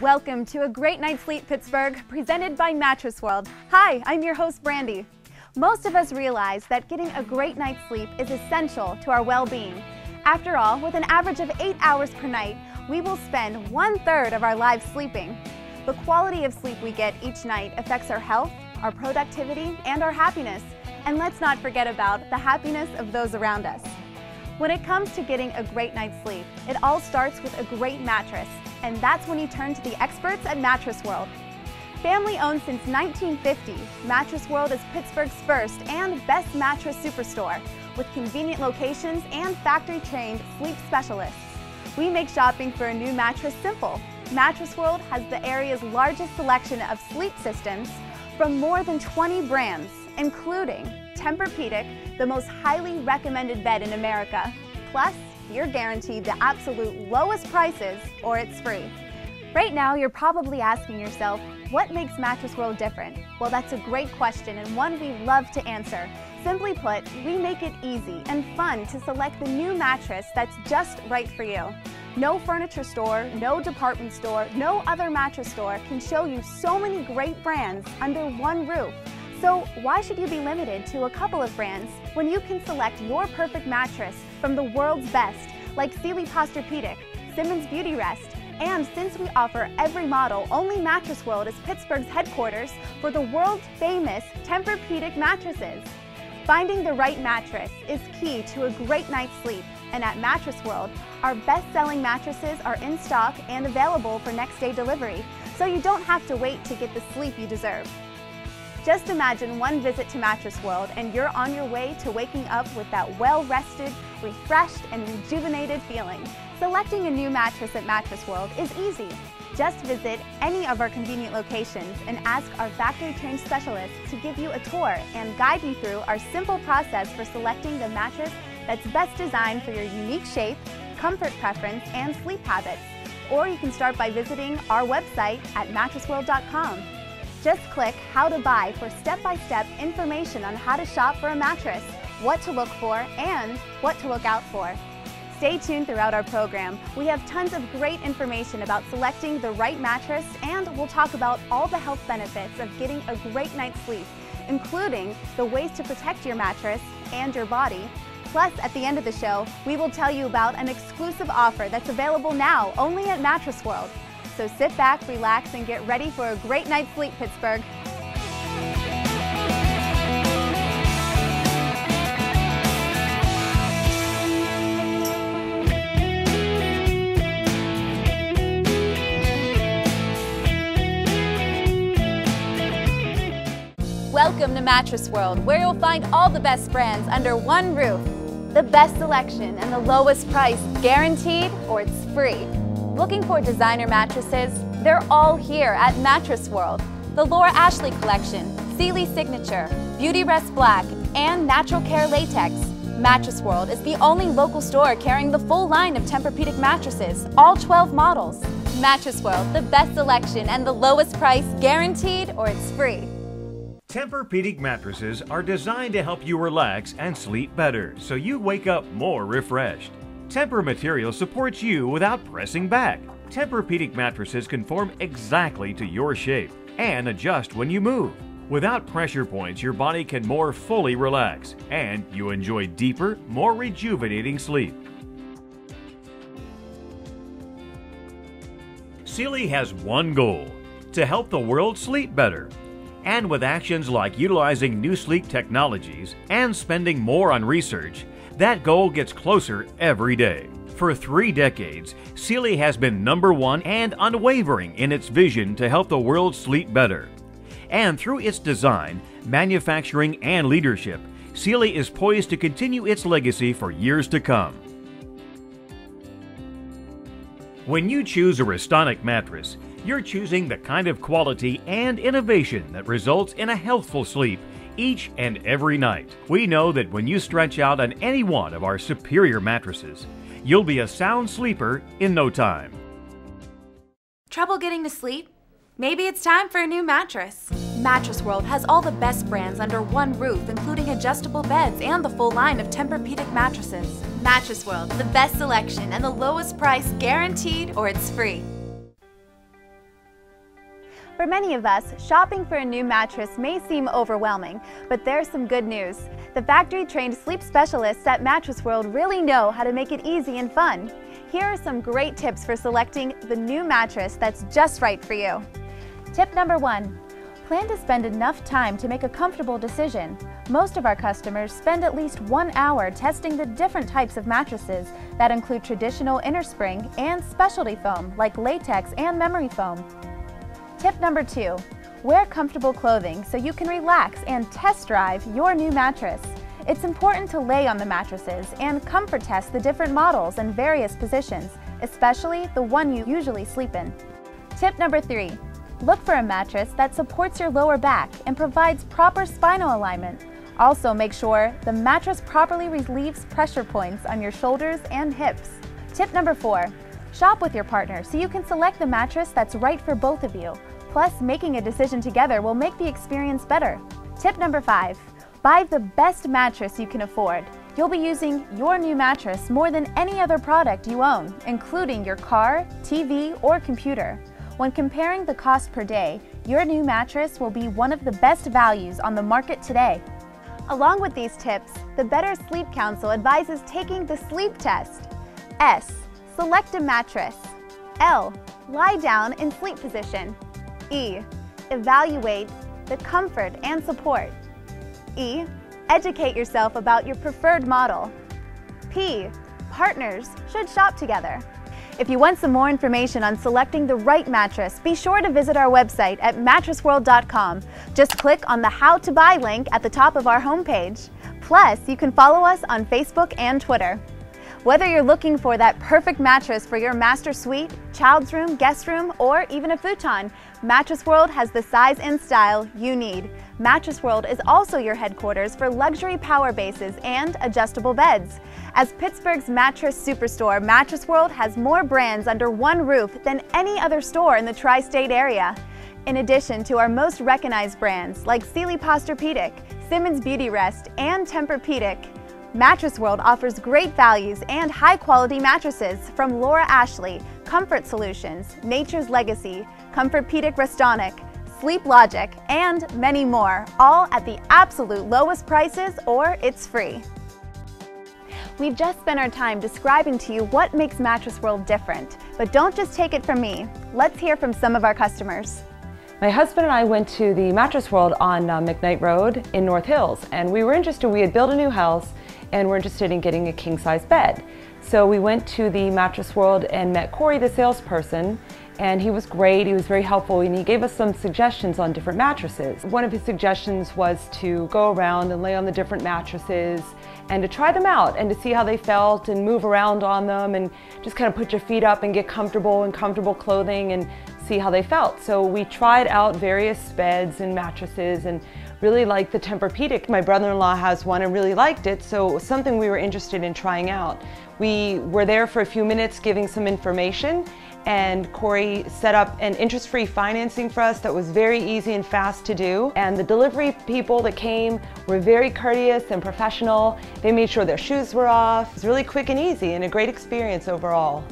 Welcome to A Great Night's Sleep Pittsburgh, presented by Mattress World. Hi, I'm your host, Brandi. Most of us realize that getting a great night's sleep is essential to our well being. After all, with an average of eight hours per night, we will spend one third of our lives sleeping. The quality of sleep we get each night affects our health, our productivity, and our happiness. And let's not forget about the happiness of those around us. When it comes to getting a great night's sleep, it all starts with a great mattress, and that's when you turn to the experts at Mattress World. Family owned since 1950, Mattress World is Pittsburgh's first and best mattress superstore, with convenient locations and factory trained sleep specialists. We make shopping for a new mattress simple. Mattress World has the area's largest selection of sleep systems from more than 20 brands, including Tempur-Pedic, the most highly recommended bed in America. Plus, you're guaranteed the absolute lowest prices or it's free. Right now, you're probably asking yourself, what makes Mattress World different? Well, that's a great question and one we love to answer. Simply put, we make it easy and fun to select the new mattress that's just right for you. No furniture store, no department store, no other mattress store can show you so many great brands under one roof. So why should you be limited to a couple of brands when you can select your perfect mattress from the world's best, like Sealy Posturepedic, Simmons Beautyrest, and since we offer every model, only Mattress World is Pittsburgh's headquarters for the world famous Tempur-Pedic mattresses. Finding the right mattress is key to a great night's sleep, and at Mattress World, our best-selling mattresses are in stock and available for next day delivery, so you don't have to wait to get the sleep you deserve. Just imagine one visit to Mattress World and you're on your way to waking up with that well-rested, refreshed, and rejuvenated feeling. Selecting a new mattress at Mattress World is easy. Just visit any of our convenient locations and ask our factory-trained specialists to give you a tour and guide you through our simple process for selecting the mattress that's best designed for your unique shape, comfort preference, and sleep habits. Or you can start by visiting our website at mattressworld.com. Just click How to Buy for step-by-step -step information on how to shop for a mattress, what to look for, and what to look out for. Stay tuned throughout our program. We have tons of great information about selecting the right mattress, and we'll talk about all the health benefits of getting a great night's sleep, including the ways to protect your mattress and your body. Plus, at the end of the show, we will tell you about an exclusive offer that's available now only at Mattress World. So sit back, relax, and get ready for a great night's sleep, Pittsburgh. Welcome to Mattress World, where you'll find all the best brands under one roof. The best selection and the lowest price, guaranteed or it's free. Looking for designer mattresses? They're all here at Mattress World. The Laura Ashley Collection, Sealy Signature, Beautyrest Black, and Natural Care Latex. Mattress World is the only local store carrying the full line of Tempur-Pedic mattresses, all 12 models. Mattress World, the best selection and the lowest price, guaranteed or it's free. Tempur-Pedic mattresses are designed to help you relax and sleep better, so you wake up more refreshed. Tempur material supports you without pressing back. Tempur-Pedic mattresses conform exactly to your shape and adjust when you move. Without pressure points, your body can more fully relax and you enjoy deeper, more rejuvenating sleep. Sealy has one goal to help the world sleep better. And with actions like utilizing new sleep technologies and spending more on research, that goal gets closer every day. For three decades, Sealy has been number one and unwavering in its vision to help the world sleep better. And through its design, manufacturing, and leadership, Sealy is poised to continue its legacy for years to come. When you choose a Restonic mattress, you're choosing the kind of quality and innovation that results in a healthful sleep each and every night. We know that when you stretch out on any one of our superior mattresses, you'll be a sound sleeper in no time. Trouble getting to sleep? Maybe it's time for a new mattress. Mattress World has all the best brands under one roof, including adjustable beds and the full line of Tempur-Pedic mattresses. Mattress World, the best selection and the lowest price guaranteed or it's free. For many of us, shopping for a new mattress may seem overwhelming, but there's some good news. The factory trained sleep specialists at Mattress World really know how to make it easy and fun. Here are some great tips for selecting the new mattress that's just right for you. Tip number one plan to spend enough time to make a comfortable decision. Most of our customers spend at least one hour testing the different types of mattresses that include traditional innerspring and specialty foam like latex and memory foam. Tip number two, wear comfortable clothing so you can relax and test drive your new mattress. It's important to lay on the mattresses and comfort test the different models and various positions, especially the one you usually sleep in. Tip number three, look for a mattress that supports your lower back and provides proper spinal alignment. Also make sure the mattress properly relieves pressure points on your shoulders and hips. Tip number four, Shop with your partner so you can select the mattress that's right for both of you. Plus, making a decision together will make the experience better. Tip number five, buy the best mattress you can afford. You'll be using your new mattress more than any other product you own, including your car, TV, or computer. When comparing the cost per day, your new mattress will be one of the best values on the market today. Along with these tips, the Better Sleep Council advises taking the sleep test. S. Select a mattress. L. Lie down in sleep position. E. Evaluate the comfort and support. E. Educate yourself about your preferred model. P. Partners should shop together. If you want some more information on selecting the right mattress, be sure to visit our website at mattressworld.com. Just click on the How to Buy link at the top of our homepage. Plus, you can follow us on Facebook and Twitter. Whether you're looking for that perfect mattress for your master suite, child's room, guest room, or even a futon, Mattress World has the size and style you need. Mattress World is also your headquarters for luxury power bases and adjustable beds. As Pittsburgh's mattress superstore, Mattress World has more brands under one roof than any other store in the tri-state area. In addition to our most recognized brands like Sealy Posturepedic, Simmons Beautyrest, and Tempur-Pedic, Mattress World offers great values and high quality mattresses from Laura Ashley, Comfort Solutions, Nature's Legacy, Comfortpedic Restonic, Sleep Logic, and many more, all at the absolute lowest prices or it's free. We've just spent our time describing to you what makes Mattress World different, but don't just take it from me. Let's hear from some of our customers. My husband and I went to the Mattress World on uh, McKnight Road in North Hills, and we were interested. We had built a new house, and we're interested in getting a king size bed. So we went to the Mattress World and met Corey, the salesperson, and he was great. He was very helpful, and he gave us some suggestions on different mattresses. One of his suggestions was to go around and lay on the different mattresses and to try them out and to see how they felt and move around on them and just kind of put your feet up and get comfortable in comfortable clothing and see how they felt. So we tried out various beds and mattresses and really liked the Tempur-Pedic. My brother-in-law has one and really liked it, so it was something we were interested in trying out. We were there for a few minutes giving some information and Corey set up an interest-free financing for us that was very easy and fast to do. And the delivery people that came were very courteous and professional. They made sure their shoes were off. It was really quick and easy and a great experience overall.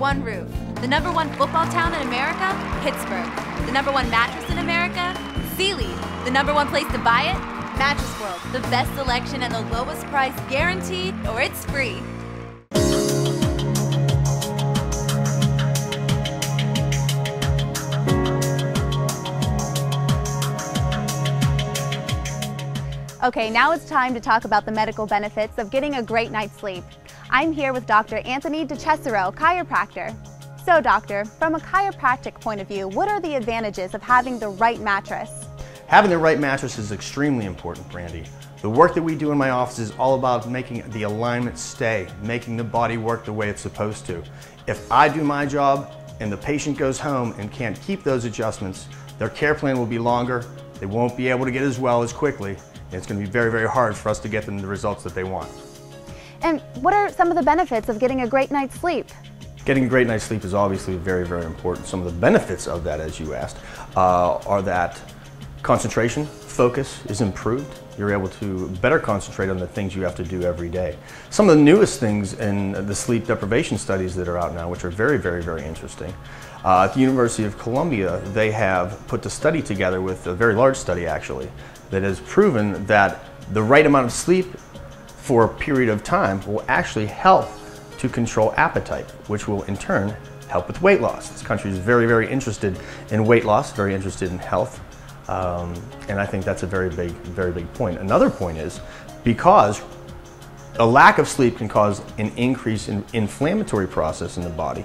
One roof. The number one football town in America, Pittsburgh. The number one mattress in America, Sealy. The number one place to buy it, Mattress World. The best selection and the lowest price guaranteed, or it's free. Okay, now it's time to talk about the medical benefits of getting a great night's sleep. I'm here with Dr. Anthony DeCesaro, chiropractor. So doctor, from a chiropractic point of view, what are the advantages of having the right mattress? Having the right mattress is extremely important, Brandi. The work that we do in my office is all about making the alignment stay, making the body work the way it's supposed to. If I do my job and the patient goes home and can't keep those adjustments, their care plan will be longer, they won't be able to get as well as quickly, and it's going to be very, very hard for us to get them the results that they want. And what are some of the benefits of getting a great night's sleep? Getting a great night's sleep is obviously very, very important. Some of the benefits of that, as you asked, uh, are that concentration, focus is improved. You're able to better concentrate on the things you have to do every day. Some of the newest things in the sleep deprivation studies that are out now, which are very, very, very interesting. Uh, at the University of Columbia, they have put a study together with a very large study actually, that has proven that the right amount of sleep for a period of time will actually help to control appetite, which will in turn help with weight loss. This country is very, very interested in weight loss, very interested in health, um, and I think that's a very big, very big point. Another point is because a lack of sleep can cause an increase in inflammatory process in the body.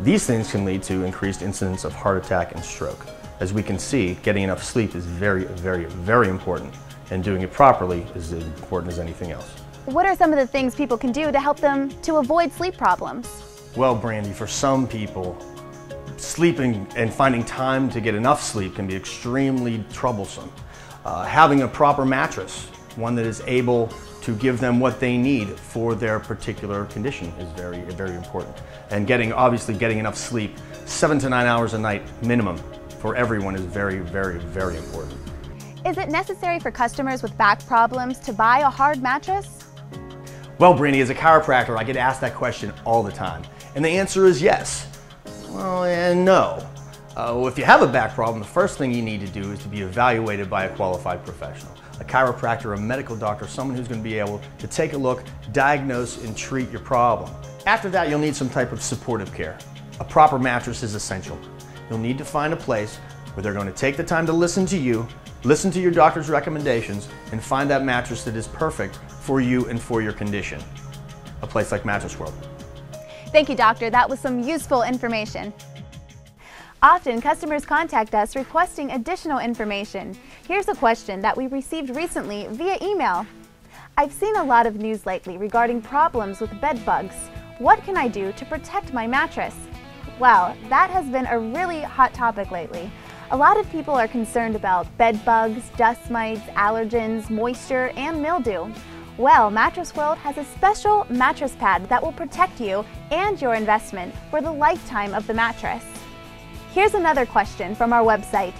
These things can lead to increased incidence of heart attack and stroke. As we can see, getting enough sleep is very, very, very important, and doing it properly is as important as anything else. What are some of the things people can do to help them to avoid sleep problems? Well, Brandi, for some people, sleeping and finding time to get enough sleep can be extremely troublesome. Uh, having a proper mattress, one that is able to give them what they need for their particular condition is very, very important. And getting, obviously getting enough sleep, seven to nine hours a night minimum for everyone is very, very, very important. Is it necessary for customers with back problems to buy a hard mattress? Well, Brandi, as a chiropractor, I get asked that question all the time. And the answer is yes. Well, and no. Uh, well, if you have a back problem, the first thing you need to do is to be evaluated by a qualified professional. A chiropractor, a medical doctor, someone who's going to be able to take a look, diagnose, and treat your problem. After that, you'll need some type of supportive care. A proper mattress is essential. You'll need to find a place where they're going to take the time to listen to you, listen to your doctor's recommendations, and find that mattress that is perfect for you and for your condition. A place like Mattress World. Thank you, doctor. That was some useful information. Often, customers contact us requesting additional information. Here's a question that we received recently via email. I've seen a lot of news lately regarding problems with bed bugs. What can I do to protect my mattress? Well, that has been a really hot topic lately. A lot of people are concerned about bed bugs, dust mites, allergens, moisture, and mildew. Well, Mattress World has a special mattress pad that will protect you and your investment for the lifetime of the mattress. Here's another question from our website.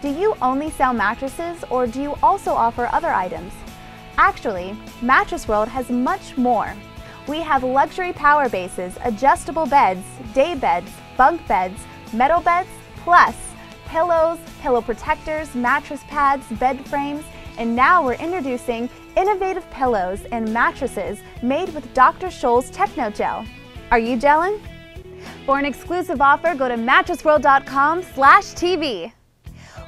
Do you only sell mattresses or do you also offer other items? Actually, Mattress World has much more. We have luxury power bases, adjustable beds, day beds, bunk beds, metal beds, plus pillows, pillow protectors, mattress pads, bed frames, and now we're introducing innovative pillows and mattresses made with Dr. Scholl's Technogel. Are you gelling? For an exclusive offer, go to mattressworld.com slash TV.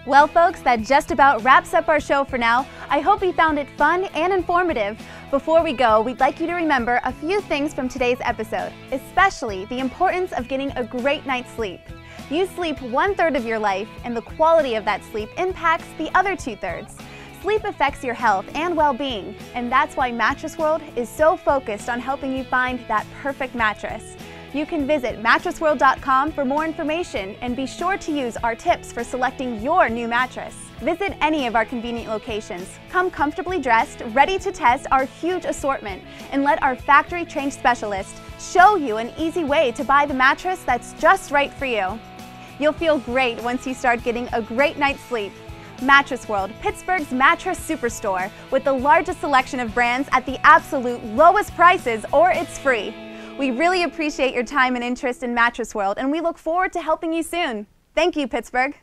Well, folks, that just about wraps up our show for now. I hope you found it fun and informative. Before we go, we'd like you to remember a few things from today's episode, especially the importance of getting a great night's sleep. You sleep one third of your life, and the quality of that sleep impacts the other two thirds. Sleep affects your health and well-being, and that's why Mattress World is so focused on helping you find that perfect mattress. You can visit mattressworld.com for more information and be sure to use our tips for selecting your new mattress. Visit any of our convenient locations. Come comfortably dressed, ready to test our huge assortment, and let our factory trained specialist show you an easy way to buy the mattress that's just right for you. You'll feel great once you start getting a great night's sleep. Mattress World, Pittsburgh's mattress superstore, with the largest selection of brands at the absolute lowest prices or it's free. We really appreciate your time and interest in Mattress World and we look forward to helping you soon. Thank you, Pittsburgh.